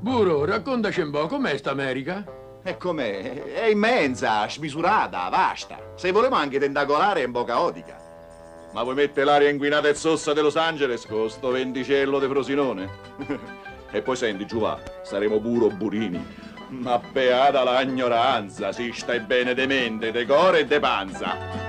Buro, raccontaci un po', com'è sta America? E com'è? È immensa, smisurata, vasta. Se volevo anche tentacolare è un po' caotica. Ma vuoi mettere l'aria inquinata e sossa di Los Angeles con sto venticello di Frosinone? e poi senti, giù va, saremo puro burini. Ma beata la ignoranza, si stai bene de mente, de core e de panza.